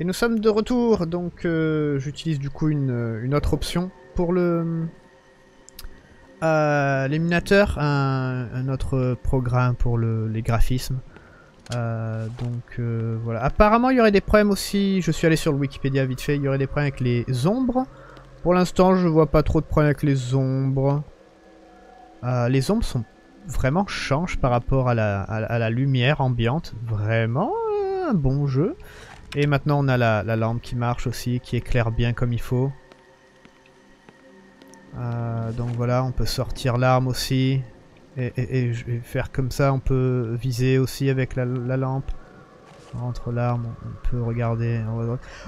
Et nous sommes de retour, donc euh, j'utilise du coup une, une, autre option pour le euh, l'émulateur, un, autre programme pour le, les graphismes. Euh, donc euh, voilà. Apparemment il y aurait des problèmes aussi, je suis allé sur le Wikipédia vite fait, il y aurait des problèmes avec les ombres. Pour l'instant je vois pas trop de problèmes avec les ombres. Euh, les ombres sont vraiment changent par rapport à la lumière ambiante. Vraiment un bon jeu. Et maintenant on a la, la, lampe qui marche aussi, qui éclaire bien comme il faut. Euh, donc voilà, on peut sortir l'arme aussi. Et, faire comme ça, on peut viser aussi avec la, la lampe. Entre l'arme, on peut regarder.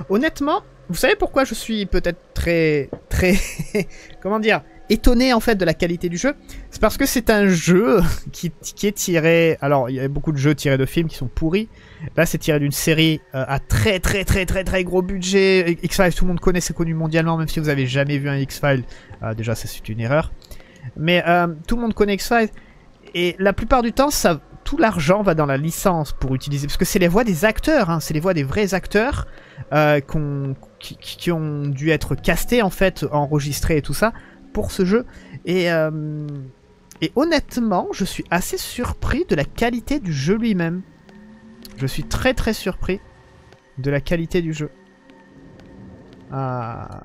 Honnêtement, vous savez pourquoi je suis peut-être très... très... comment dire étonné en fait de la qualité du jeu, c'est parce que c'est un jeu qui, qui, est tiré... Alors, il y a beaucoup de jeux tirés de films qui sont pourris. Là, c'est tiré d'une série euh, à très très très très très gros budget. X-Files, tout le monde connaît, c'est connu mondialement, même si vous avez jamais vu un X-Files. Euh, déjà, c'est une erreur. Mais euh, tout le monde connaît X-Files. Et la plupart du temps, ça, tout l'argent va dans la licence pour utiliser. Parce que c'est les voix des acteurs, hein, c'est les voix des vrais acteurs qui, qui, ont dû être castés, en fait, enregistrés et tout ça pour ce jeu. Et, euh, et honnêtement, je suis assez surpris de la qualité du jeu lui-même. Je suis très très surpris de la qualité du jeu. Ah.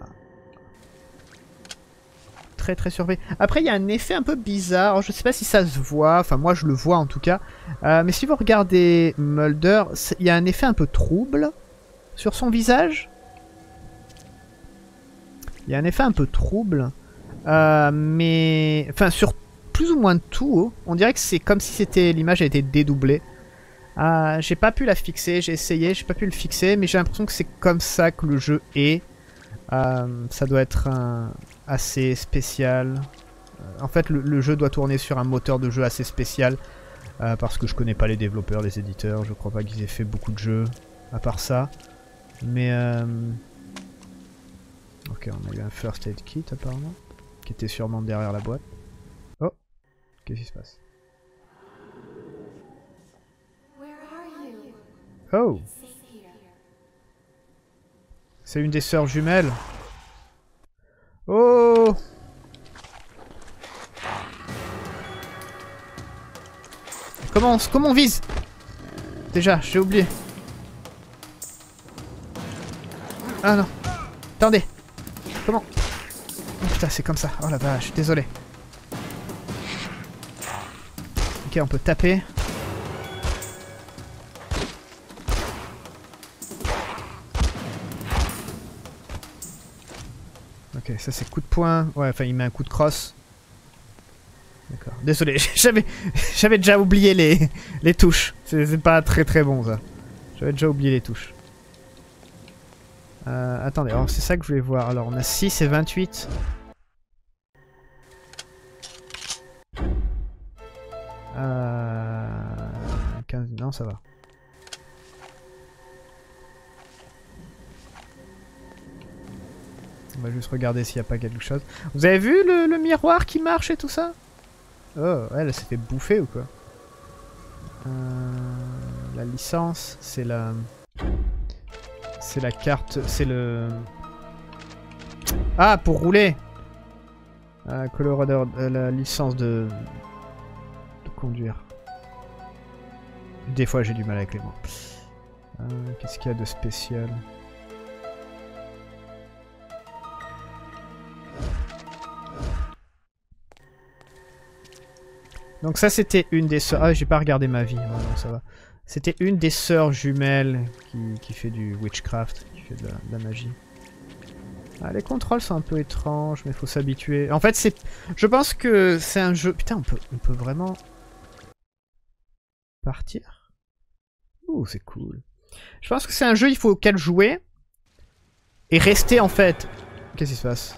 Très très surpris. Après, il y a un effet un peu bizarre. Je sais pas si ça se voit. Enfin, moi, je le vois en tout cas. Euh, mais si vous regardez Mulder, il y a un effet un peu trouble sur son visage. Il y a un effet un peu trouble. Euh, mais... Enfin, sur plus ou moins tout, on dirait que c'est comme si c'était l'image a été dédoublée. Euh, j'ai pas pu la fixer, j'ai essayé, j'ai pas pu le fixer, mais j'ai l'impression que c'est comme ça que le jeu est. Euh, ça doit être assez spécial. En fait, le, le, jeu doit tourner sur un moteur de jeu assez spécial. Parce que je connais pas les développeurs, les éditeurs, je crois pas qu'ils aient fait beaucoup de jeux à part ça. Mais... Ok, on a eu un first aid kit apparemment qui était sûrement derrière la boîte. Oh Qu'est-ce qui se passe? Oh C'est une des sœurs jumelles. Oh Comment on, comment on vise? Déjà, j'ai oublié. Ah non. Attendez. Comment? Putain, c'est comme ça. Oh la vache, désolé. Ok, on peut taper. Ok, ça c'est coup de poing. Ouais, enfin, il met un coup de crosse. D'accord. Désolé, j'avais déjà oublié les, les touches. C'est pas très très bon ça. J'avais déjà oublié les touches. Euh, attendez, c'est ça que je voulais voir. Alors on a 6 et 28. Euh... 15... Non, ça va. On va juste regarder s'il n'y a pas quelque chose. Vous avez vu le, le, miroir qui marche et tout ça? Oh, elle s'est fait bouffer ou quoi? Euh, La licence, c'est la... C'est la carte... C'est le... Ah, pour rouler euh, Colorado, euh, la licence de conduire. Des fois j'ai du mal avec les mots. Euh, Qu'est-ce qu'il y a de spécial? Donc ça c'était une des. Ah j'ai pas regardé ma vie, non, ça va. C'était une des sœurs jumelles qui, fait du witchcraft, qui fait de la, de la magie. Ah, les contrôles sont un peu étranges, mais faut s'habituer. En fait, c'est, je pense que c'est un jeu. Putain, on peut, on peut vraiment partir? Ouh, c'est cool. Je pense que c'est un jeu, il faut auquel jouer et rester en fait. Qu'est-ce qui se passe?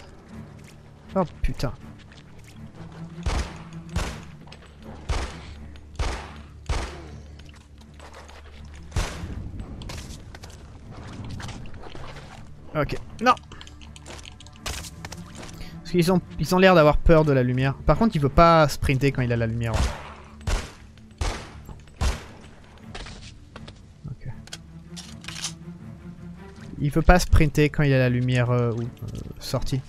Oh putain. Ok. Non Parce qu'ils ont ils ont l'air d'avoir peur de la lumière. Par contre, il veut pas sprinter quand il a la lumière. Ok. Il veut pas sprinter quand il a la lumière euh, euh, sortie.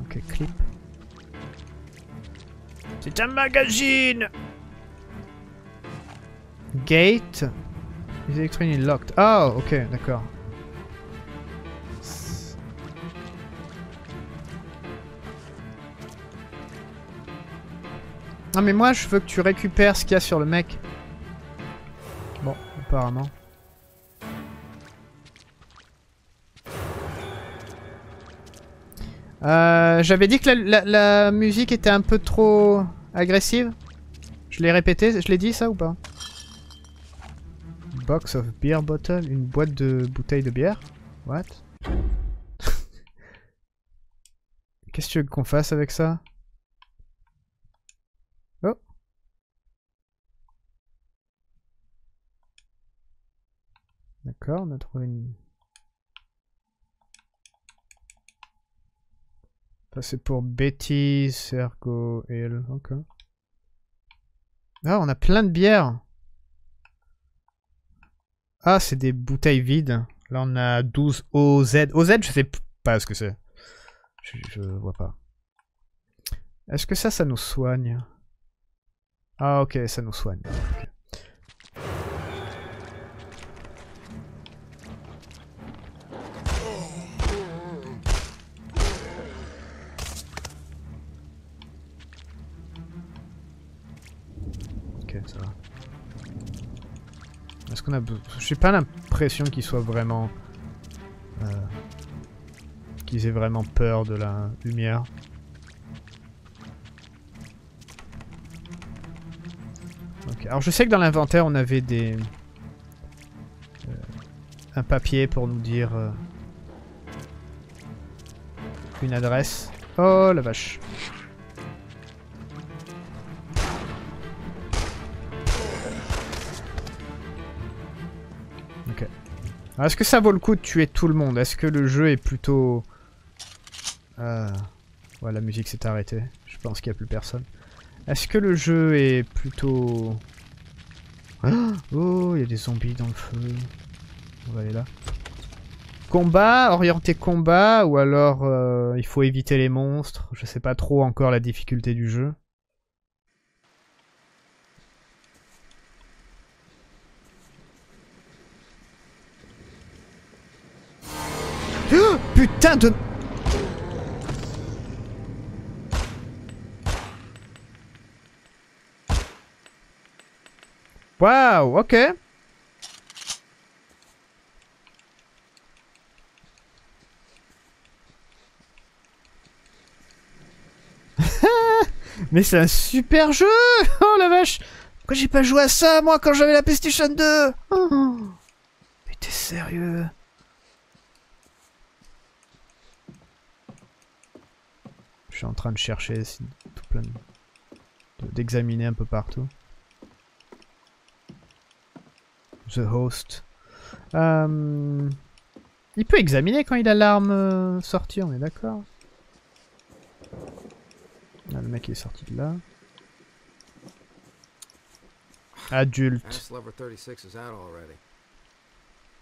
Ok, clip. C'est un magazine Gate. Les électroniques locked. Oh, ok, d'accord. Non mais moi je veux que tu récupères ce qu'il y a sur le mec. Bon, apparemment. Euh, J'avais dit que la, la- la musique était un peu trop agressive. Je l'ai répété, je l'ai dit ça ou pas? Box of beer bottle, une boîte de bouteilles de bière? What? Qu'est-ce que tu veux qu'on fasse avec ça Oh D'accord, on a trouvé une... Ça c'est pour Betty, Sergo elle. Ok. Ah, on a plein de bières. Ah, c'est des bouteilles vides. Là, on a 12 OZ. OZ, je sais pas ce que c'est. Je, vois pas. Est-ce que ça, ça nous soigne? Ah, ok, ça nous soigne. Besoin... J'ai pas l'impression qu'ils soient vraiment... euh, qu'ils aient vraiment peur de la lumière. Alors je sais que dans l'inventaire on avait des... euh, un papier pour nous dire... euh, une adresse. Oh la vache. Est-ce que ça vaut le coup de tuer tout le monde? Est-ce que le jeu est plutôt... Euh... Ouais, la musique s'est arrêtée. Je pense qu'il n'y a plus personne. Est-ce que le jeu est plutôt... Oh, il y a des zombies dans le feu. On va aller là. Combat, orienté combat, ou alors euh, il faut éviter les monstres. Je sais pas trop encore la difficulté du jeu. Oh, putain de... Waouh, ok. Mais c'est un super jeu Oh la vache Pourquoi j'ai pas joué à ça, moi, quand j'avais la PlayStation 2 Oh. Mais t'es sérieux? Suis en train de chercher tout plein de- de- d'examiner un peu partout. The host. Euh, Il peut examiner quand il a l'arme euh, sortie, on est d'accord? Ah, Le mec est sorti de là. Adulte.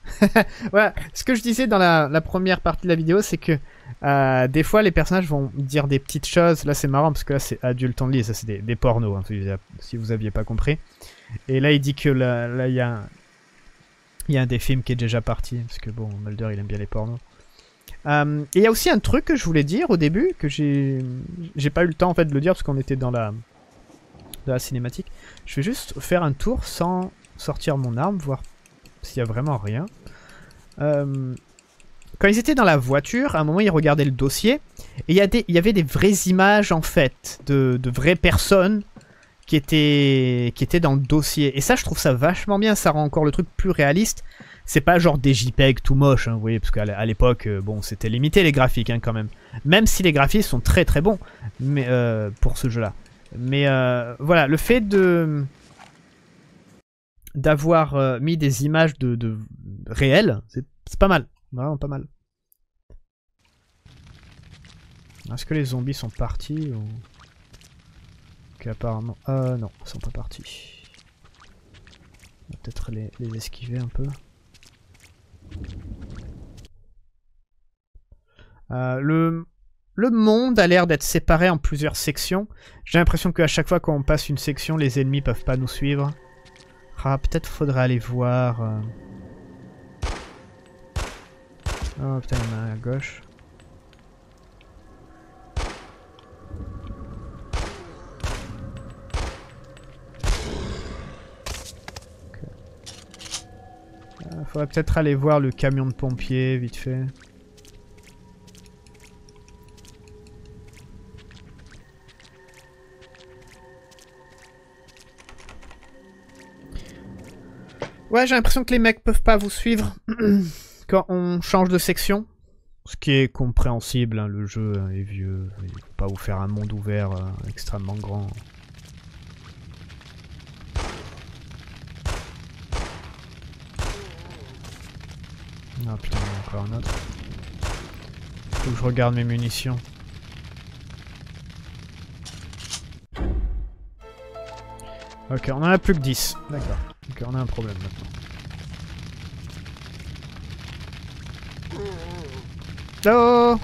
Ass Lover 36 is out already. Ouais, ce que je disais dans la, première partie de la vidéo, c'est que euh, des fois les personnages vont dire des petites choses. Là, c'est marrant parce que là, c'est adulte only, ça c'est des, pornos, hein, si, vous aviez pas compris. Et là, il dit que là, il y a, y a un des films qui est déjà parti parce que bon, Mulder, il aime bien les pornos. Euh, et il y a aussi un truc que je voulais dire au début que j'ai pas eu le temps en fait de le dire parce qu'on était dans la, dans la cinématique. Je vais juste faire un tour sans sortir mon arme, voir s'il y a vraiment rien. Euh, quand ils étaient dans la voiture, à un moment ils regardaient le dossier et il y, avait des vraies images en fait de, vraies personnes qui étaient, dans le dossier. Et ça, je trouve ça vachement bien. Ça rend encore le truc plus réaliste. C'est pas genre des JPEG tout moches, hein, vous voyez, parce qu'à l'époque, euh, bon, c'était limité les graphiques hein, quand même. Même si les graphiques sont très très bons mais, euh, pour ce jeu-là. Mais voilà, le fait de d'avoir euh, mis des images de, réelles, c'est pas mal, vraiment pas mal. Est-ce que les zombies sont partis ou... Apparemment... Euh, non, ils sont pas partis. On va peut-être les, esquiver un peu. Euh, le, le monde a l'air d'être séparé en plusieurs sections. J'ai l'impression qu'à chaque fois qu'on passe une section, les ennemis peuvent pas nous suivre. Ah, peut-être faudrait aller voir... Oh putain, il y en a un à gauche. Euh, faudrait peut-être aller voir le camion de pompiers, vite fait. Ouais, j'ai l'impression que les mecs peuvent pas vous suivre quand on change de section. Ce qui est compréhensible, hein, le jeu est vieux, il faut pas vous faire un monde ouvert euh, extrêmement grand. Ah putain, il y a encore un autre. Faut que je regarde mes munitions. Ok, on en a plus que 10. D'accord. Ok, on a un problème maintenant. Oh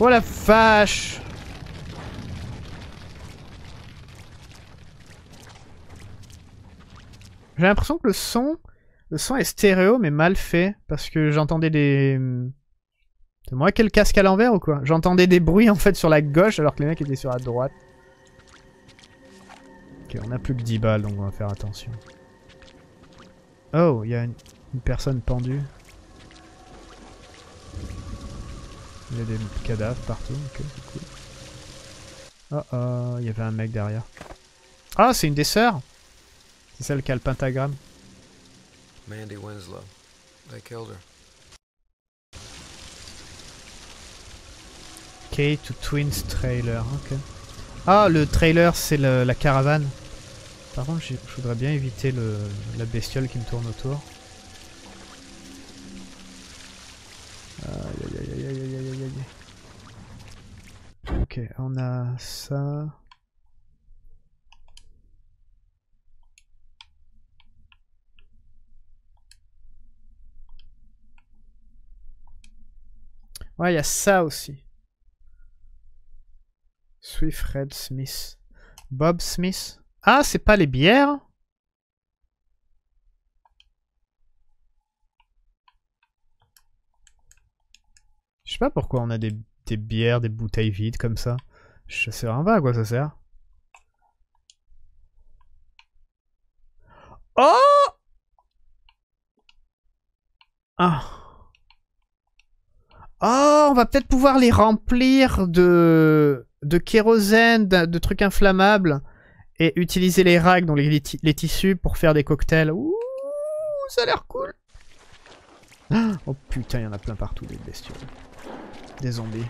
Oh la vache J'ai l'impression que le son... Le son est stéréo mais mal fait parce que j'entendais des... C'est moi qui le casque à l'envers ou quoi J'entendais des bruits en fait sur la gauche alors que les mecs étaient sur la droite. Ok, on a plus que 10 balles donc on va faire attention. Oh, il y a une, personne pendue. Il y a des cadavres partout, ok, cool. Oh oh, il y avait un mec derrière. Ah, c'est une des sœurs C'est celle qui a le pentagramme. Mandy Winslow. They killed her. K to Twins Trailer. Okay. Ah, le trailer, c'est la caravane. Par contre, je voudrais bien éviter le, la bestiole qui me tourne autour. Ok, on a ça. Ouais, il y a ça aussi. Swift Red Smith. Bob Smith. Ah, c'est pas les bières? Je sais pas pourquoi on a des, bières, des bouteilles vides comme ça. Je sais pas à quoi ça sert. Oh Ah Oh, on va peut-être pouvoir les remplir de, de kérosène, de, trucs inflammables et utiliser les rags, donc les, les ti- les tissus pour faire des cocktails. Ouh, ça a l'air cool. Ah, Oh putain, il y en a plein partout des bestioles. Des zombies.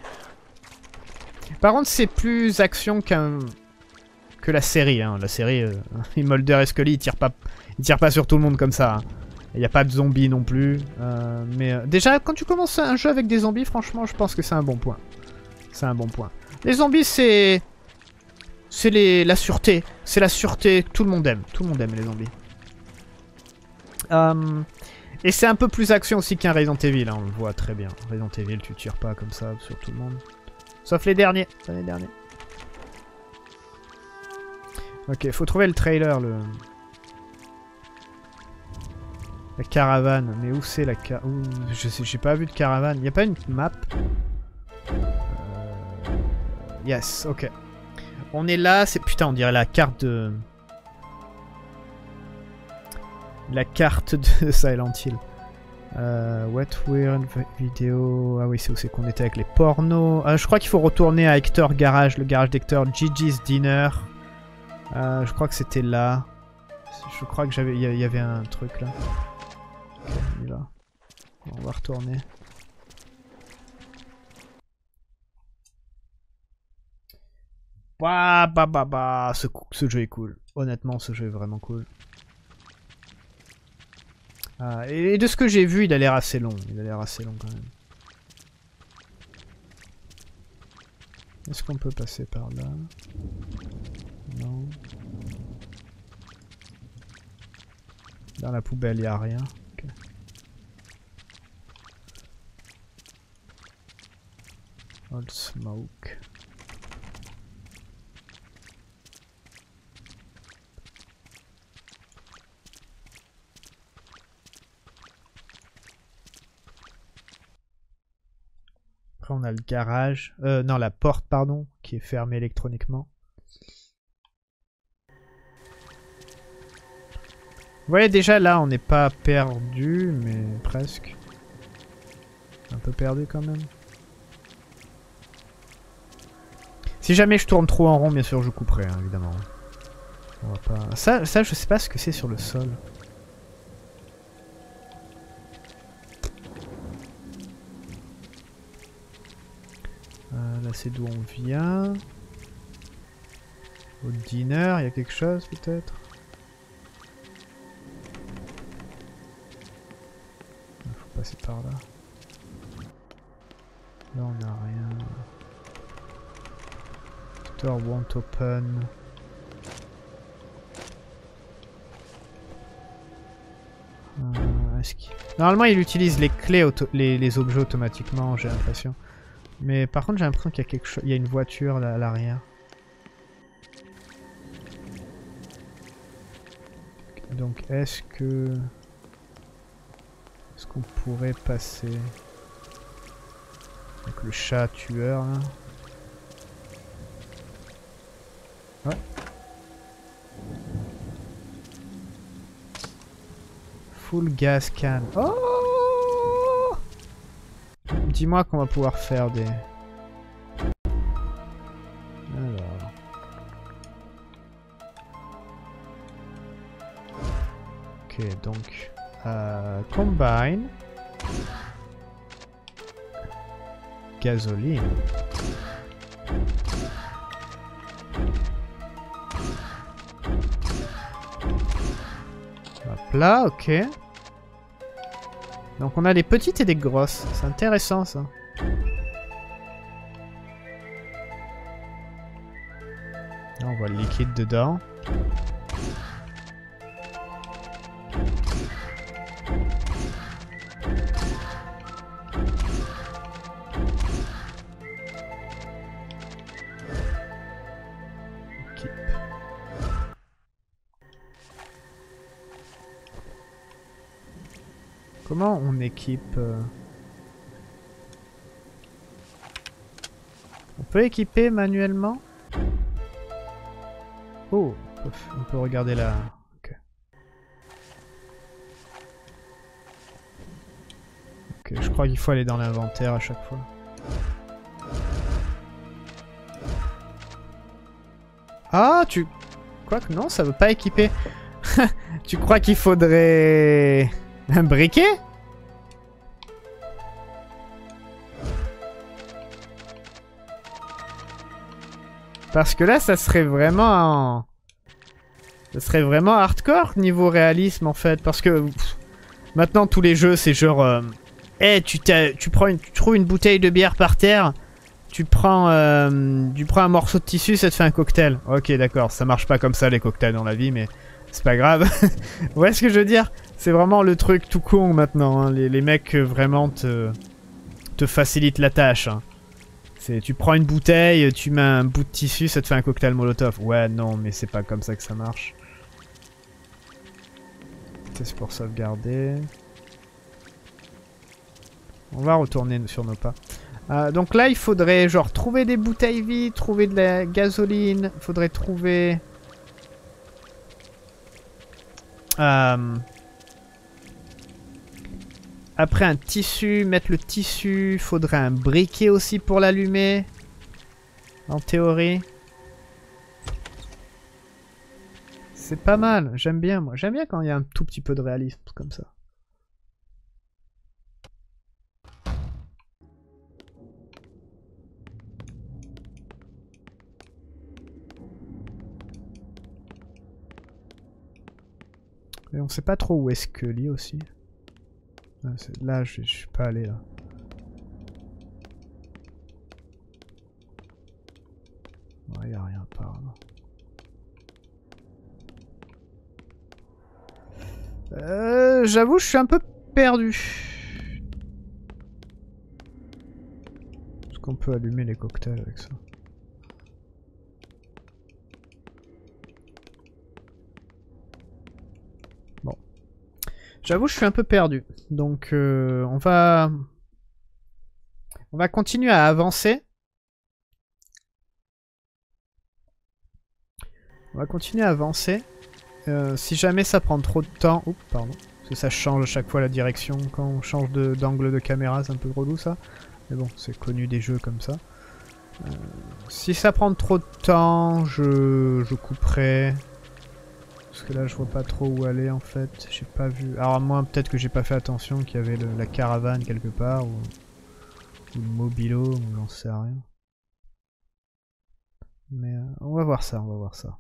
Par contre, c'est plus action qu'un que la série. Hein. La série, euh, Mulder et Scully, ils tirent pas, ils tirent pas sur tout le monde comme ça. hein. Il n'y a pas de zombies non plus. euh, mais euh, déjà, quand tu commences un jeu avec des zombies, franchement, je pense que c'est un bon point. C'est un bon point. Les zombies, c'est... C'est les... la sûreté. C'est la sûreté. Tout le monde aime. Tout le monde aime les zombies. Euh, Et c'est un peu plus action aussi qu'un Resident Evil. hein, on le voit très bien. Resident Evil, tu tires pas comme ça sur tout le monde. Sauf les derniers. Les derniers. Ok, faut trouver le trailer, le... La caravane, mais où c'est la ca... Ouh, je sais, j'ai pas vu de caravane. Y a pas une map? Yes, ok. On est là, c'est... Putain, on dirait la carte de... La carte de Silent Hill. Euh, Wet Weird Vidéo... Ah oui, c'est où c'est qu'on était avec les pornos? Ah, je crois qu'il faut retourner à Hector Garage, le garage d'Hector. Gigi's Dinner. Euh, je crois que c'était là. Je crois que y avait un truc là. Va. On va retourner. Bah bah bah bah, ce, jeu est cool. Honnêtement, ce jeu est vraiment cool. Ah, et, de ce que j'ai vu, il a l'air assez long. Il a l'air assez long quand même. Est-ce qu'on peut passer par là? Non. Dans la poubelle, il a rien. Ok. Old smoke. Après, on a le garage. Euh, non, la porte, pardon, qui est fermée électroniquement. Vous voyez déjà là on n'est pas perdu mais presque. Un peu perdu quand même. Si jamais je tourne trop en rond bien sûr je couperai hein, évidemment. On va pas... ça, ça je sais pas ce que c'est sur le sol. C'est d'où on vient. Au diner, il y a quelque chose peut-être? Passer par là. Là on a rien. Door won't open. Euh, Normalement il utilise les clés, les, objets automatiquement j'ai l'impression. Mais par contre j'ai l'impression qu'il y a quelque chose, il y a une voiture à l'arrière. Donc est-ce que qu'on pourrait passer avec le chat tueur là? Ouais. Full gas can. Oh Dis-moi qu'on va pouvoir faire des... Ok, donc... Euh, combine. Gasoline. Là, ok. Donc on a des petites et des grosses. C'est intéressant ça. Là, on voit le liquide dedans. Euh On peut équiper manuellement? Oh, on peut regarder là. Ok. Ok, je crois qu'il faut aller dans l'inventaire à chaque fois. Ah, tu... Quoique non, ça veut pas équiper. tu crois qu'il faudrait... Un briquet? Parce que là, ça serait vraiment... Ça serait vraiment hardcore niveau réalisme en fait. Parce que maintenant tous les jeux c'est genre... Eh, tu, tu, prends tu trouves une bouteille de bière par terre, tu prends, euh, tu prends un morceau de tissu, ça te fait un cocktail. Ok d'accord, ça marche pas comme ça les cocktails dans la vie mais c'est pas grave. Vous voyez ce que je veux dire? C'est vraiment le truc tout con maintenant. Hein. Les, mecs euh, vraiment te, te facilitent la tâche. Hein. Tu prends une bouteille, tu mets un bout de tissu, ça te fait un cocktail molotov. Ouais, non, mais c'est pas comme ça que ça marche. C'est pour sauvegarder? On va retourner sur nos pas. Euh, donc là, il faudrait genre trouver des bouteilles vides, trouver de la gasoline, faudrait trouver... Euh, après un tissu, mettre le tissu, faudrait un briquet aussi pour l'allumer. En théorie. C'est pas mal, j'aime bien moi. J'aime bien quand il y a un tout petit peu de réalisme comme ça. Et on sait pas trop où est-ce que lit aussi. Ah, là, je, suis pas allé là. Ouais, y a rien par là. Euh, J'avoue, je suis un peu perdu. Est-ce qu'on peut allumer les cocktails avec ça Bon. J'avoue, je suis un peu perdu. Donc, euh, on va... On va continuer à avancer. On va continuer à avancer. Euh, si jamais ça prend trop de temps... Oups, pardon. Parce que ça change à chaque fois la direction quand on change d'angle de, caméra, c'est un peu relou ça. Mais bon, c'est connu des jeux comme ça. Euh, si ça prend trop de temps, je, je couperai. Parce que là, je vois pas trop où aller en fait. J'ai pas vu. Alors, à moins peut-être que j'ai pas fait attention qu'il y avait la caravane quelque part ou, ou le mobilo, ou j'en sais rien. Mais euh, on va voir ça, on va voir ça.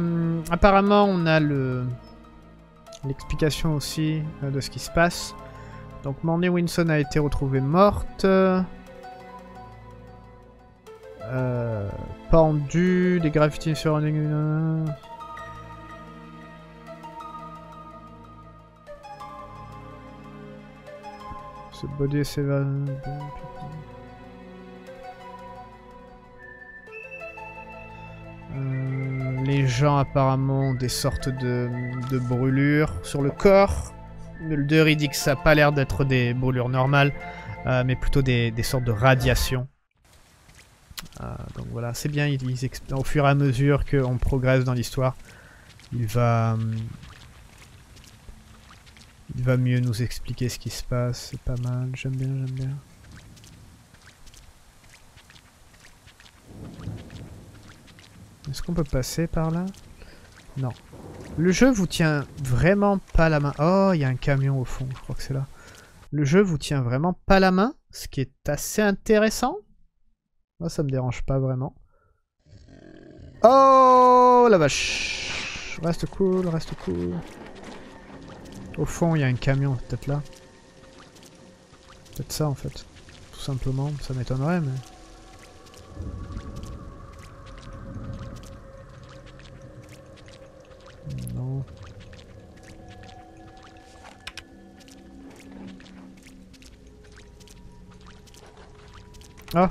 Euh, apparemment, on a le l'explication aussi euh, de ce qui se passe. Donc, Mornay Winson a été retrouvée morte. Euh, pendue, des graffitis sur un... Ce body s'évade... apparemment des sortes de, brûlures sur le corps. Mulder dit que ça n'a pas l'air d'être des brûlures normales, euh, mais plutôt des, sortes de radiations. Euh, donc voilà, c'est bien, au fur et à mesure qu'on progresse dans l'histoire, il va... Il va mieux nous expliquer ce qui se passe, c'est pas mal, j'aime bien, j'aime bien. Est-ce qu'on peut passer par là? Non. Le jeu vous tient vraiment pas la main. Oh, il y a un camion au fond, je crois que c'est là. Le jeu vous tient vraiment pas la main, ce qui est assez intéressant. Moi, ça me dérange pas vraiment. Oh la vache Reste cool, reste cool. Au fond, il y a un camion, peut-être là. Peut-être ça, en fait. Tout simplement, ça m'étonnerait, mais... Ah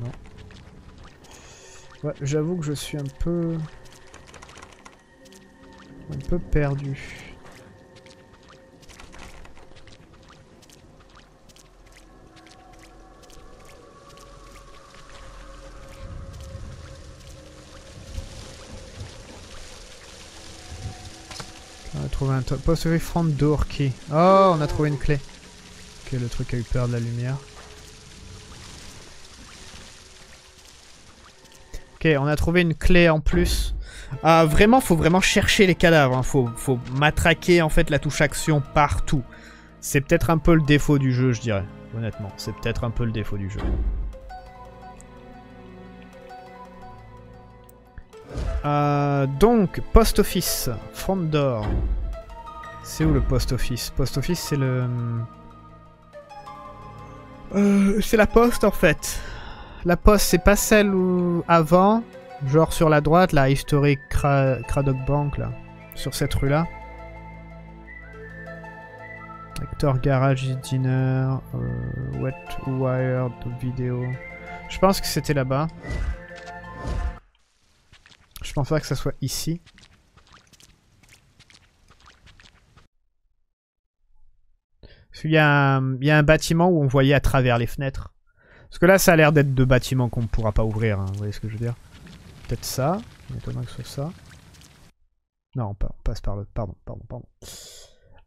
Non. Ouais, j'avoue que je suis un peu... Un peu perdu. On a trouvé un top. Post front door. Oh, on a trouvé une clé. Ok, le truc a eu peur de la lumière. On a trouvé une clé en plus. Ah, vraiment, faut vraiment chercher les cadavres. hein. Faut, faut matraquer en fait la touche action partout. C'est peut-être un peu le défaut du jeu, je dirais. Honnêtement, c'est peut-être un peu le défaut du jeu. Euh, donc, post office, front door. C'est où le post office? Post office, c'est le. Euh, c'est la poste en fait. La poste, c'est pas celle où avant, genre sur la droite, la historique Cra Craddock Bank là, sur cette rue là. Hector Garage Dinner, euh, Wet Wired Vidéo. Je pense que c'était là-bas. Je pense pas que ça soit ici. Parce qu'il y, y a un bâtiment où on voyait à travers les fenêtres. Parce que là, ça a l'air d'être deux bâtiments qu'on ne pourra pas ouvrir. hein, vous voyez ce que je veux dire Peut-être ça. Il m'étonnerait que ce soit ça. Non, on pa- on passe par le... Pardon, pardon, pardon.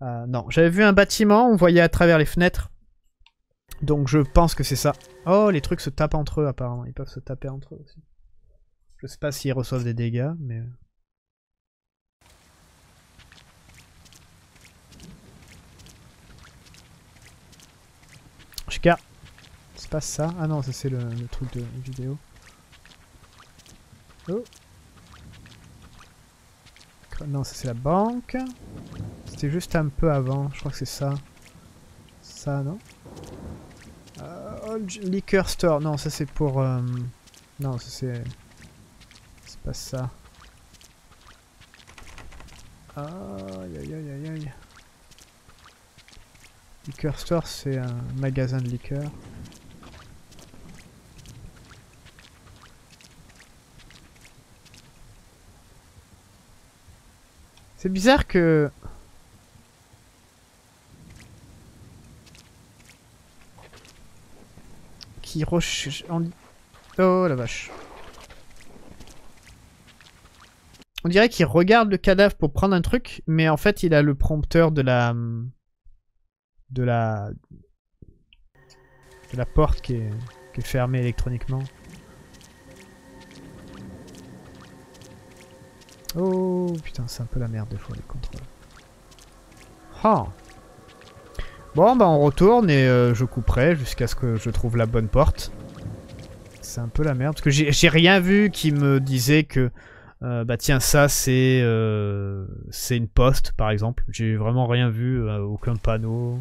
Euh, non, j'avais vu un bâtiment, on voyait à travers les fenêtres. Donc je pense que c'est ça. Oh, les trucs se tapent entre eux apparemment. Ils peuvent se taper entre eux aussi. Je sais pas s'ils reçoivent des dégâts, mais... Chica, C'est pas ça Ah non, ça c'est le, truc de vidéo. Oh Non, ça c'est la banque. C'était juste un peu avant, je crois que c'est ça. Ça, non? Euh, Liquor store, non, ça c'est pour... Euh, non, ça c'est... C'est pas ça. Aïe aïe aïe aïe aïe. Liquor store, c'est un magasin de liqueur. C'est bizarre que... Qui roche... Oh la vache. On dirait qu'il regarde le cadavre pour prendre un truc, mais en fait il a le prompteur de la... De la... De la porte qui est, qui est fermée électroniquement. Oh putain, c'est un peu la merde des fois les contrôles. Bon bah on retourne et euh, je couperai jusqu'à ce que je trouve la bonne porte. C'est un peu la merde parce que j'ai rien vu qui me disait que euh, bah tiens ça c'est euh, c'est une poste par exemple. J'ai vraiment rien vu, aucun panneau.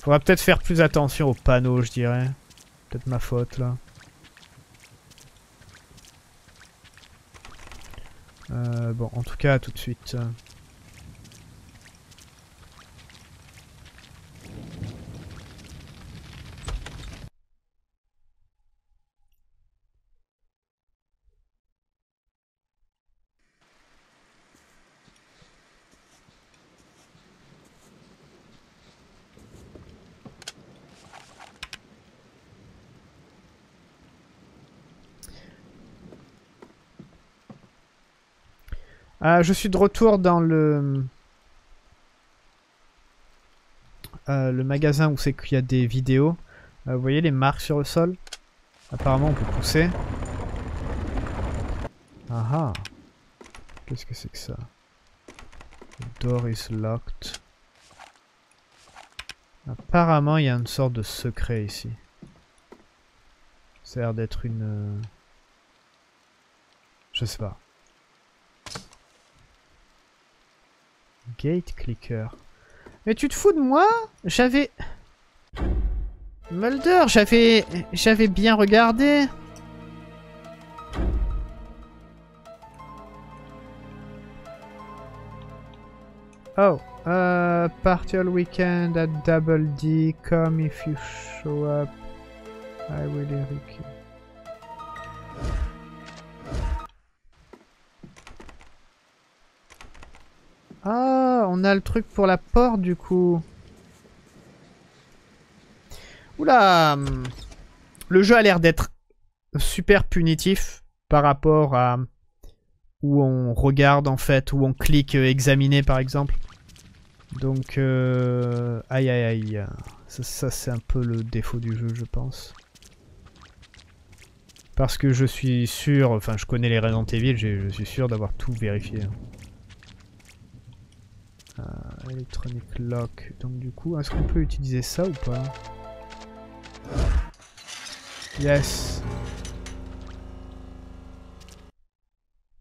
Faudra peut-être faire plus attention aux panneaux je dirais. Peut-être ma faute là. Euh, bon, en tout cas, tout de suite. Euh, je suis de retour dans le... Euh, le magasin où c'est qu'il y a des vidéos. Euh, vous voyez les marques sur le sol? Apparemment on peut pousser. Ah ah Qu'est-ce que c'est que ça? The door is locked. Apparemment il y a une sorte de secret ici. Ça a l'air d'être une... Je sais pas. Gate clicker. Mais tu te fous de moi? J'avais... Mulder, j'avais... J'avais bien regardé. Oh, uh, party all weekend at Double D. Come if you show up. I will. On a le truc pour la porte du coup. Oula Le jeu a l'air d'être super punitif par rapport à où on regarde en fait, où on clique euh, examiner par exemple. Donc, euh, aïe aïe aïe. Ça, c'est un peu le défaut du jeu je pense. Parce que je suis sûr, enfin je connais les Resident Evil, je suis sûr d'avoir tout vérifié. Euh, electronic lock. Donc du coup, est-ce qu'on peut utiliser ça ou pas? Yes.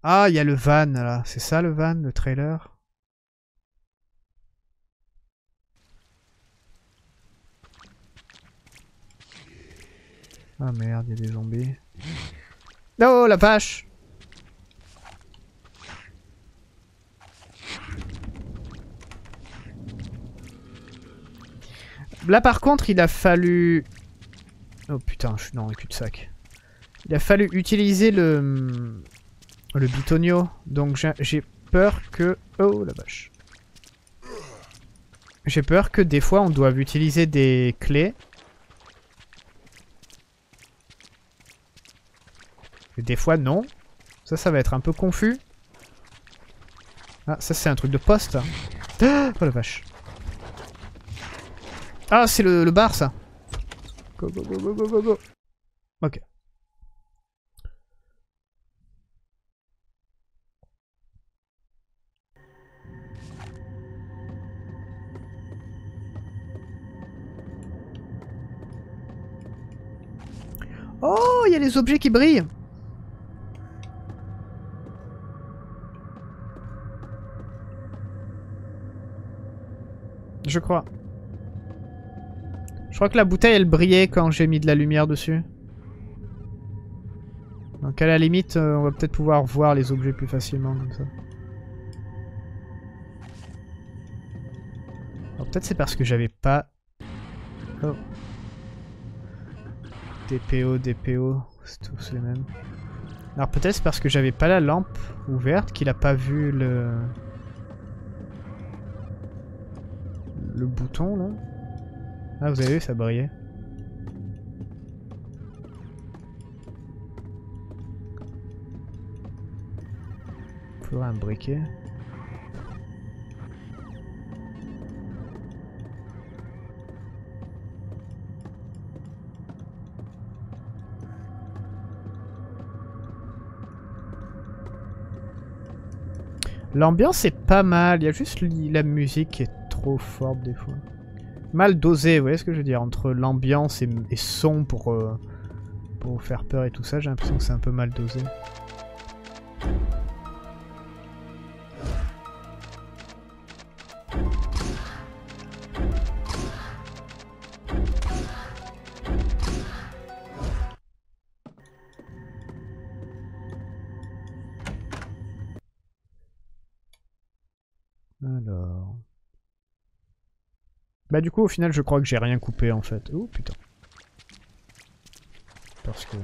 Ah, il y a le van là. C'est ça le van, le trailer? Ah merde, il y a des zombies. Oh la vache Là par contre il a fallu... Oh putain, je suis dans un cul-de-sac. Il a fallu utiliser le... Le bitonio. Donc j'ai peur que... Oh la vache. J'ai peur que des fois on doive utiliser des clés. Et des fois non. Ça, ça va être un peu confus. Ah, ça c'est un truc de poste. Oh la vache. Ah, c'est le, le, bar, ça. Go, go, go, go, go, go, go. Ok. Oh, il y a les objets qui brillent Je crois. Je crois que la bouteille, elle brillait quand j'ai mis de la lumière dessus. Donc à la limite, euh, on va peut-être pouvoir voir les objets plus facilement comme ça. Alors peut-être c'est parce que j'avais pas... Oh. DPO, DPO, c'est tous les mêmes. Alors peut-être c'est parce que j'avais pas la lampe ouverte qu'il a pas vu le... Le bouton là. Ah vous avez vu ça brillait. Faudrait un briquet. L'ambiance est pas mal, il y a juste la musique qui est trop forte des fois. Mal dosé, vous voyez ce que je veux dire Entre l'ambiance et, son pour, euh, pour faire peur et tout ça, j'ai l'impression que c'est un peu mal dosé. Bah du coup au final je crois que j'ai rien coupé en fait. Oh putain. Parce que...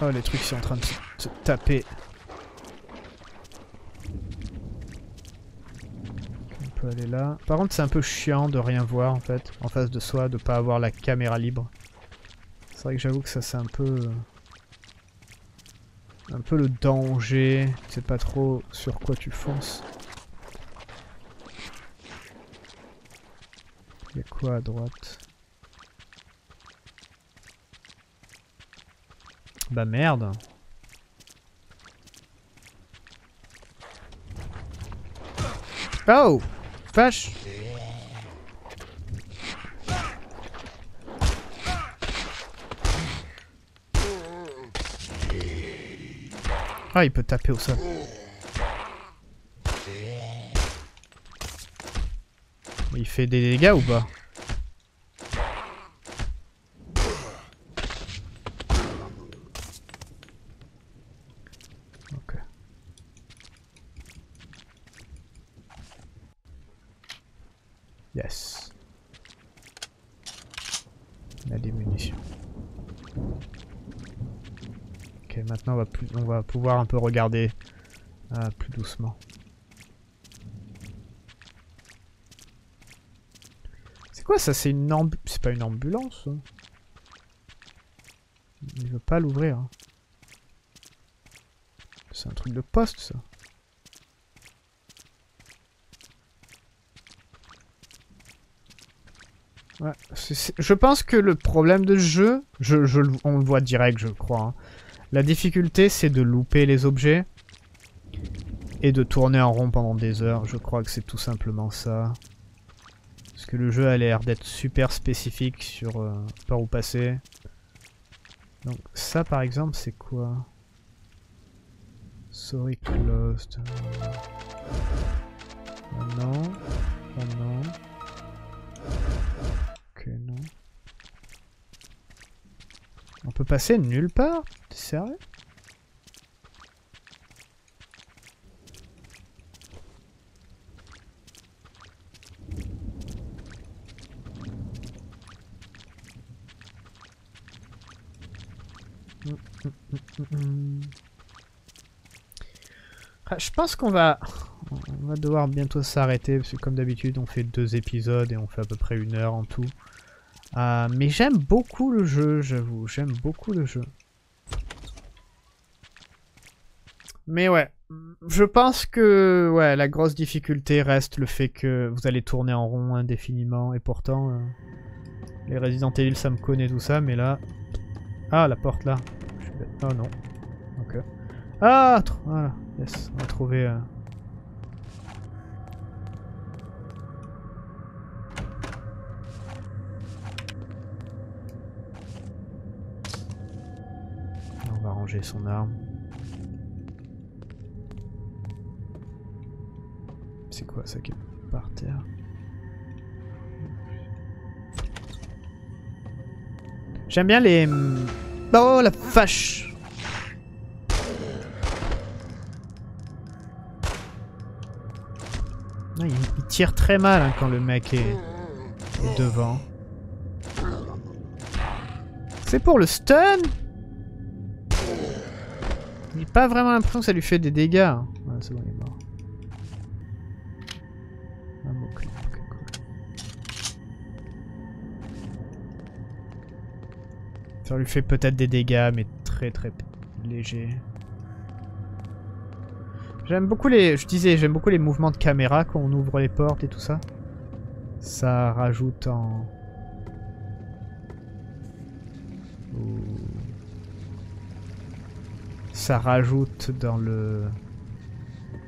Oh les trucs sont en train de se, taper. On peut aller là. Par contre c'est un peu chiant de rien voir en fait. En face de soi, de pas avoir la caméra libre. C'est vrai que j'avoue que ça c'est un peu un peu le danger. Tu sais pas trop sur quoi tu fonces. Y a quoi à droite? Bah merde. Oh Vache Ah, il peut taper au sol. Il des dégâts ou pas Ok. Yes. On a des munitions. Ok, maintenant on va, plus, on va pouvoir un peu regarder euh, plus doucement. Quoi ça C'est une ambulance C'est pas une ambulance Il veut pas l'ouvrir. Hein. C'est un truc de poste ça. Ouais, je pense que le problème de ce jeu, je, je, on le voit direct je crois, hein. La difficulté, c'est de louper les objets. Et de tourner en rond pendant des heures. Je crois que c'est tout simplement ça. Le jeu a l'air d'être super spécifique sur euh, par où passer. Donc ça, par exemple, c'est quoi? Sorry closed. Oh non. Oh non. Ok, non. On peut passer nulle part? T'es sérieux? Ah, Je pense qu'on va... On va devoir bientôt s'arrêter, parce que comme d'habitude, on fait deux épisodes et on fait à peu près une heure en tout. Euh, mais j'aime beaucoup le jeu, j'avoue. J'aime beaucoup le jeu. Mais ouais, je pense que ouais, la grosse difficulté reste le fait que vous allez tourner en rond indéfiniment. Et pourtant, euh, les Resident Evil, ça me connaît tout ça. Mais là... Ah, la porte là. Oh non. Ah Voilà, yes, on a trouvé... Euh, on va ranger son arme. C'est quoi ça qui est par terre? J'aime bien les... Hmm, oh la vache! Tire très mal hein, quand le mec est, devant. C'est pour le stun? J'ai pas vraiment l'impression que ça lui fait des dégâts. Ça lui fait peut-être des dégâts, mais très très légers. J'aime beaucoup les... Je disais, j'aime beaucoup les mouvements de caméra quand on ouvre les portes et tout ça. Ça rajoute en... Ça rajoute dans le...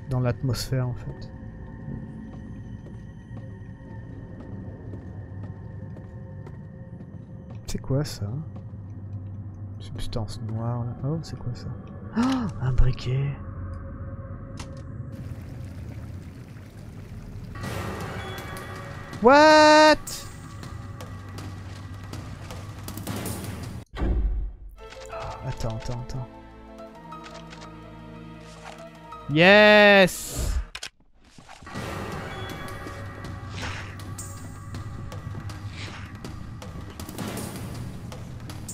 Dans l'atmosphère en fait. C'est quoi ça? Substance noire là. Oh, c'est quoi ça? Ah, Un briquet What? Attends, attends, attends. Yes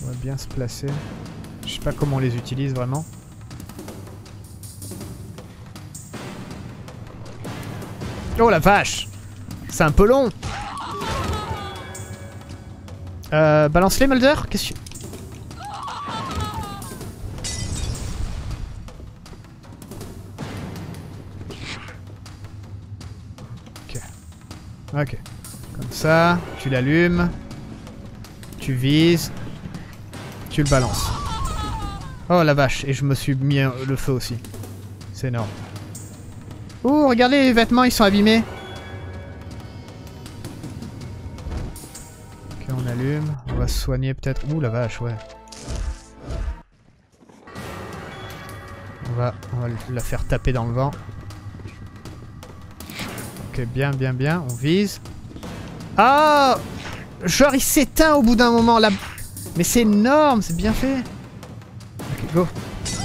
On va bien se placer. Je sais pas comment on les utilise vraiment. Oh la vache C'est un peu long euh, balance les Mulder Qu'est-ce que... Ok. Ok. Comme ça, tu l'allumes. Tu vises. Tu le balances. Oh la vache, et je me suis mis le feu aussi. C'est énorme. Oh, regardez, les vêtements, ils sont abîmés. Soigner peut-être. Ouh, la vache, ouais. On va, on va la faire taper dans le vent. Ok, bien, bien, bien. On vise. Ah Genre, il s'éteint au bout d'un moment, là. Mais c'est énorme, c'est bien fait. Ok, go.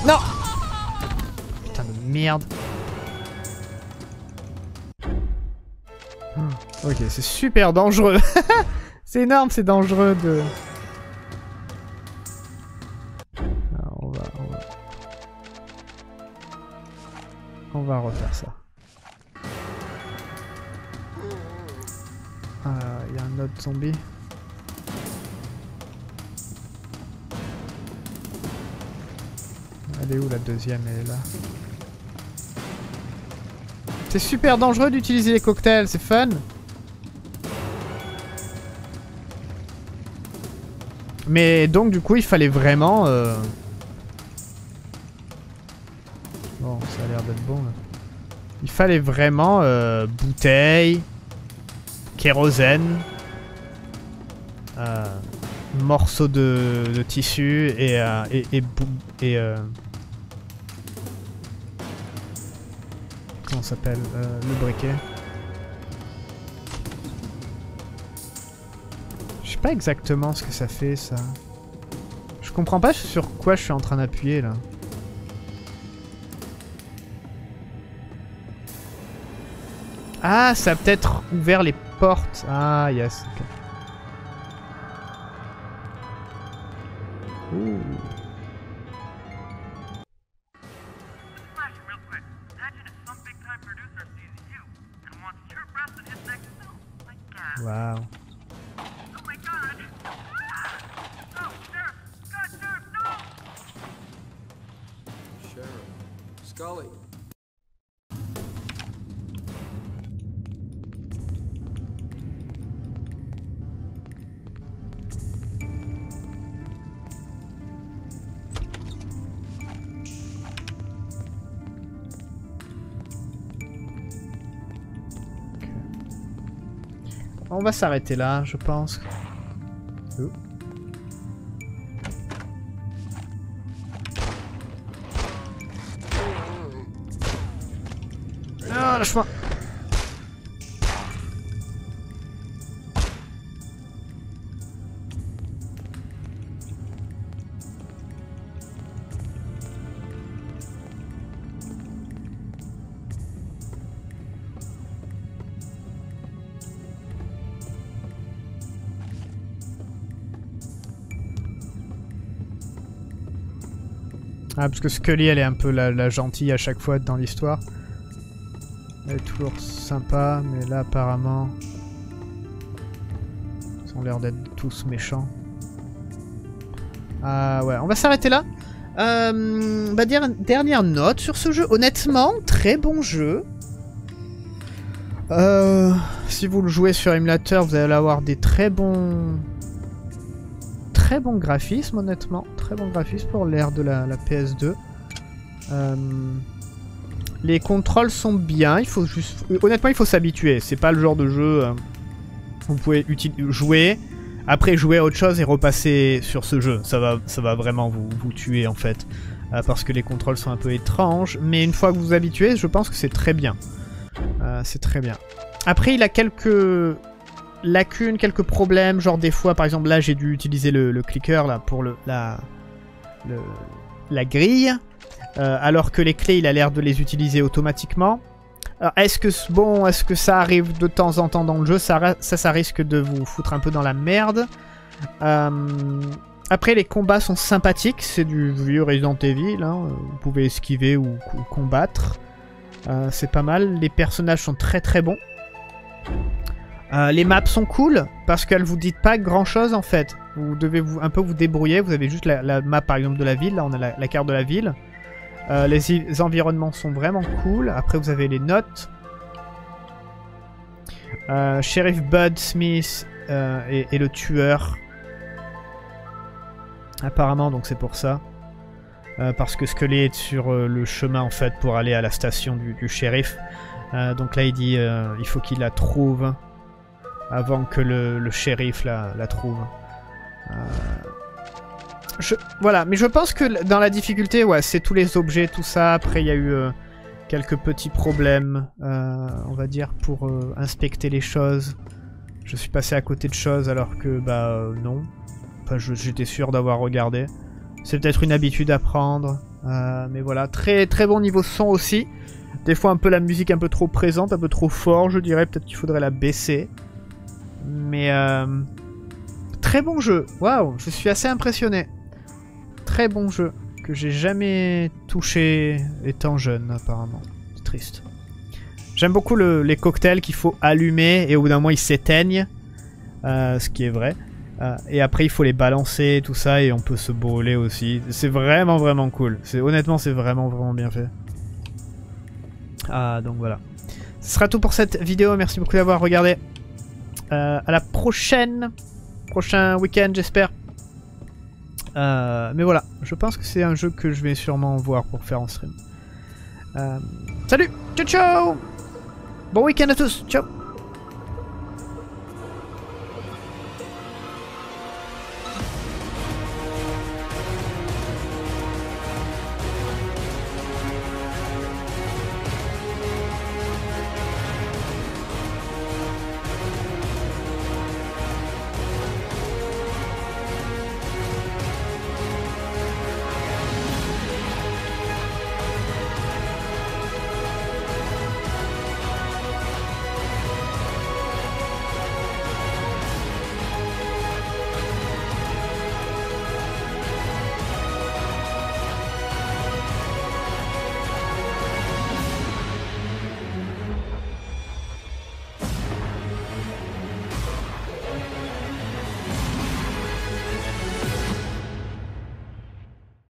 Non Putain de merde. Ok, c'est super dangereux. c'est énorme, c'est dangereux de... va refaire ça. Ah, il y a un autre zombie. Elle est où la deuxième? Elle est là. C'est super dangereux d'utiliser les cocktails, c'est fun. Mais donc du coup il fallait vraiment... euh, Bon ça a l'air d'être bon là. Il fallait vraiment euh, bouteille, kérosène, euh, morceau de, tissu et, euh, et, et, et euh, comment s'appelle euh, le briquet. Je sais pas exactement ce que ça fait ça. Je comprends pas sur quoi je suis en train d'appuyer là. Ah, ça a peut-être ouvert les portes. Ah, yes. ok. On va s'arrêter là, je pense. Ah, Ah, parce que Scully, elle est un peu la, gentille à chaque fois dans l'histoire. Elle est toujours sympa, mais là, apparemment... Ils ont l'air d'être tous méchants. Ah ouais, on va s'arrêter là. Euh, bah, dernière note sur ce jeu. Honnêtement, très bon jeu. Euh, si vous le jouez sur émulateur, vous allez avoir des très bons... Très bons graphismes, honnêtement. Très bons graphismes pour l'ère de la, la PS2. Euh, les contrôles sont bien, il faut juste... Honnêtement, il faut s'habituer. C'est pas le genre de jeu... euh, vous pouvez jouer, après jouer à autre chose et repasser sur ce jeu. Ça va, ça va vraiment vous, vous tuer, en fait. Euh, parce que les contrôles sont un peu étranges. Mais une fois que vous vous habituez, je pense que c'est très bien. Euh, c'est très bien. Après, il a quelques lacunes, quelques problèmes. Genre des fois, par exemple, là, j'ai dû utiliser le, clicker pour le, la, la grille. Euh, alors que les clés, il a l'air de les utiliser automatiquement. Est-ce que bon, est-ce que ça arrive de temps en temps dans le jeu? Ça, ça, risque de vous foutre un peu dans la merde. Euh, après, les combats sont sympathiques. C'est du vieux Resident Evil. hein. Vous pouvez esquiver ou, ou combattre. Euh, c'est pas mal. Les personnages sont très très bons. Euh, les maps sont cool parce qu'elles vous dites pas grand chose en fait. Vous devez un peu vous débrouiller. Vous avez juste la, map par exemple de la ville. Là, on a la, carte de la ville. Euh, les, environnements sont vraiment cool. Après, vous avez les notes. Euh, Sheriff Bud Smith est le tueur. Apparemment, donc c'est pour ça. Parce que Scully est sur le chemin en fait pour aller à la station du, du shérif. Donc là, il dit il faut qu'il la trouve avant que le, shérif la, trouve. Euh, voilà, mais je pense que dans la difficulté, ouais, c'est tous les objets, tout ça. Après, il y a eu euh, quelques petits problèmes, euh, on va dire, pour inspecter les choses. Je suis passé à côté de choses alors que, bah, non. Enfin, j'étais sûr d'avoir regardé. C'est peut-être une habitude à prendre. mais voilà, très très bon niveau son aussi. Des fois un peu la musique un peu trop présente, un peu trop fort, je dirais. Peut-être qu'il faudrait la baisser. Mais euh, très bon jeu. Waouh, je suis assez impressionné. Très bon jeu que j'ai jamais touché étant jeune apparemment. C'est triste. J'aime beaucoup le- les cocktails qu'il faut allumer et au bout d'un moment ils s'éteignent. Euh, ce qui est vrai. Euh, et après il faut les balancer tout ça et on peut se brûler aussi. C'est vraiment vraiment cool. Honnêtement c'est vraiment vraiment bien fait. Ah donc voilà. Ce sera tout pour cette vidéo. Merci beaucoup d'avoir regardé. Euh, à la prochaine. Prochain week-end j'espère. Euh, mais voilà, je pense que c'est un jeu que je vais sûrement voir pour faire en stream. Euh, salut, ciao ciao Bon week-end à tous, ciao